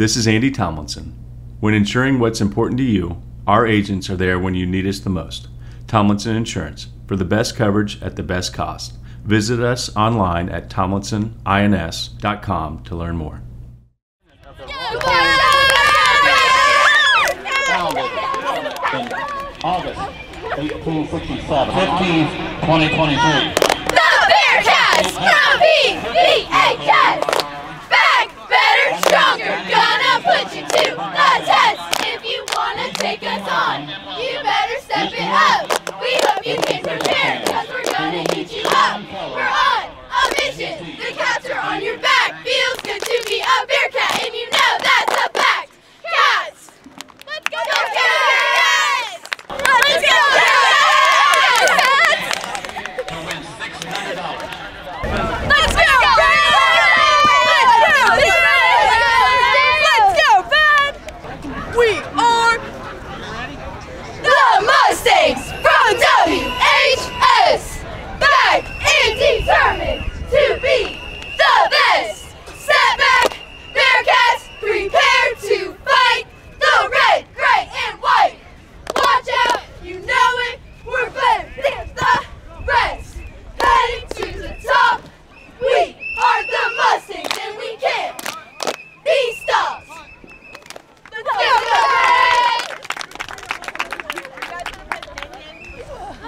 This is Andy Tomlinson. When ensuring what's important to you, our agents are there when you need us the most. Tomlinson Insurance, for the best coverage at the best cost. Visit us online at tomlinsonins.com to learn more. August 1867, 15, 2023. Bye.